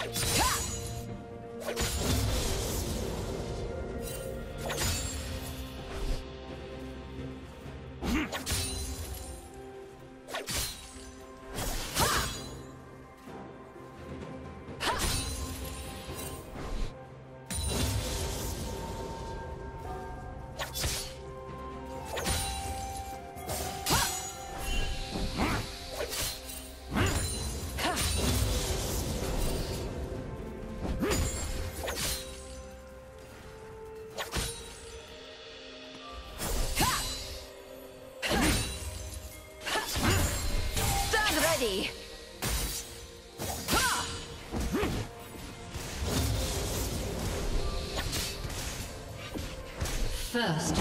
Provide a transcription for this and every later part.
Ha! Ready. First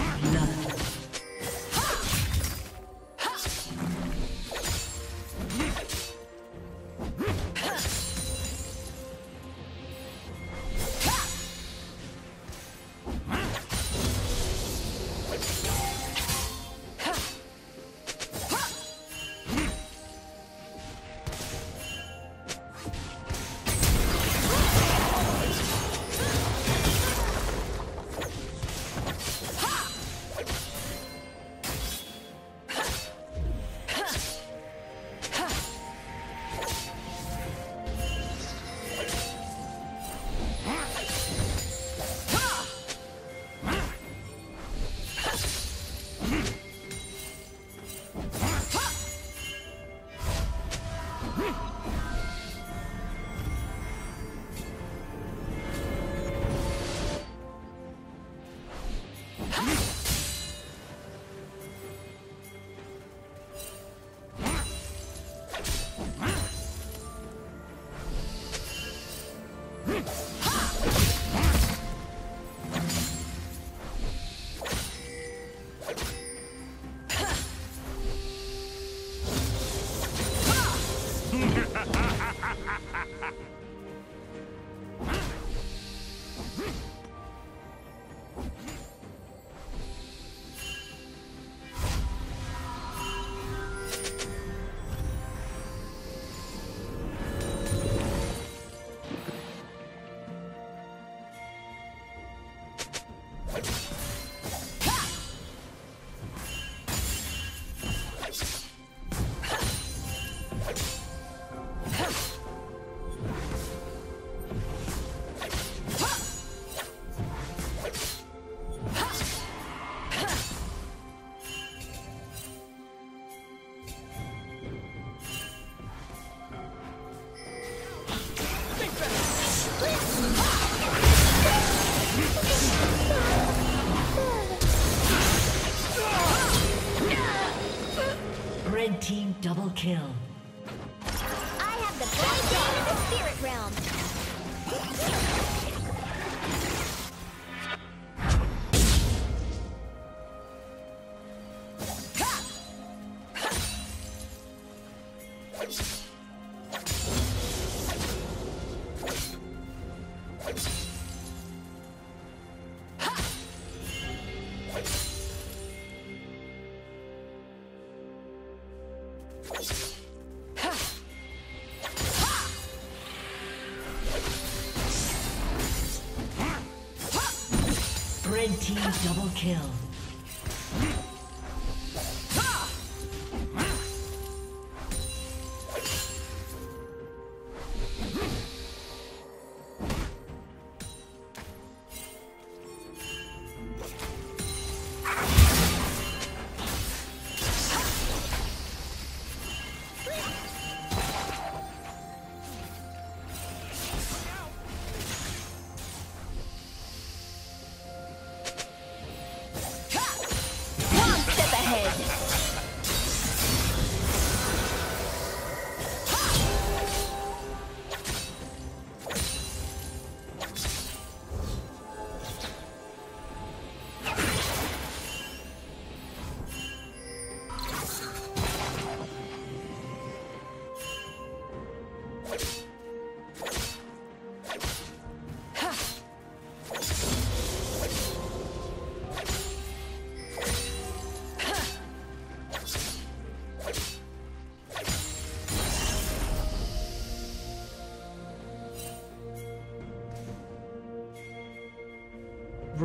kill. I have the best in the spirit realm. Double kill.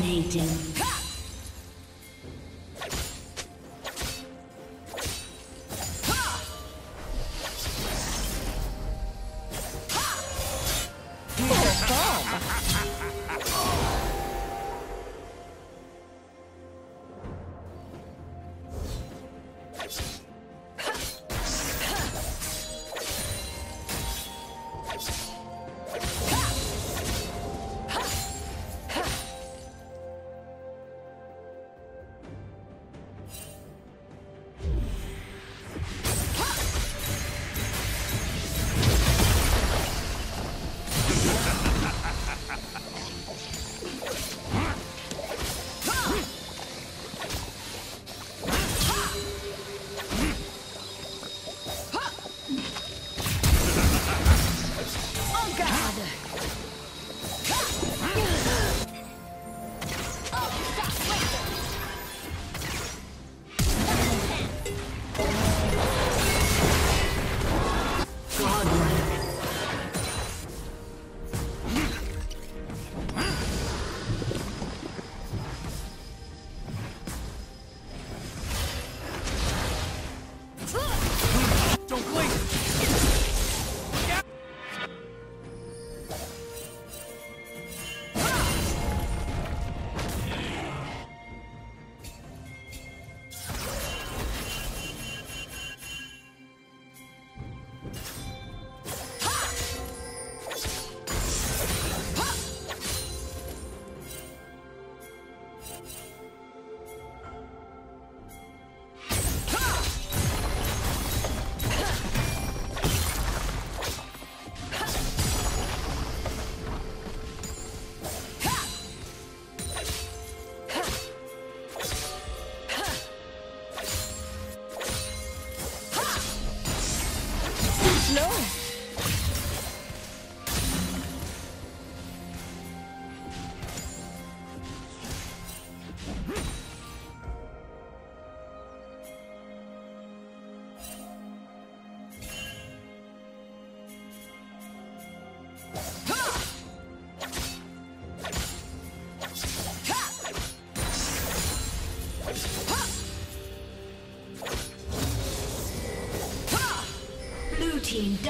Dominating.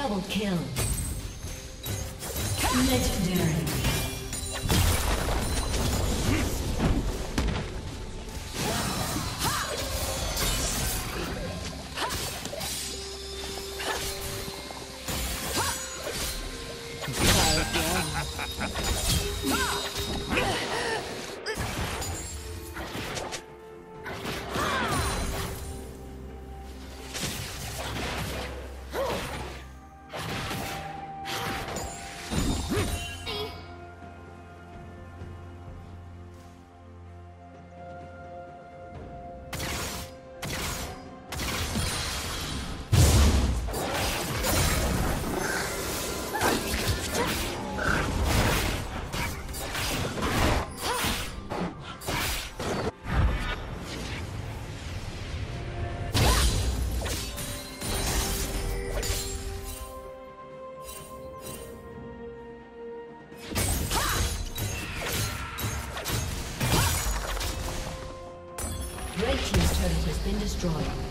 Double kill. Legendary. Has been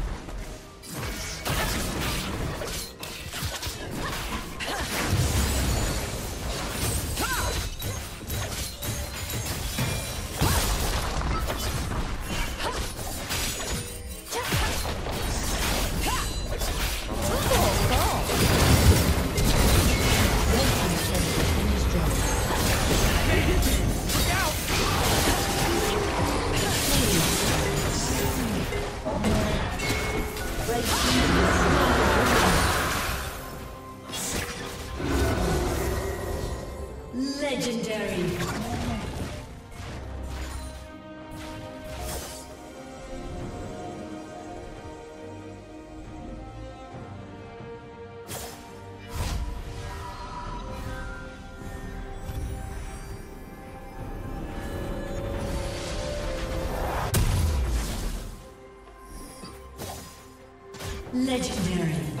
Legendary.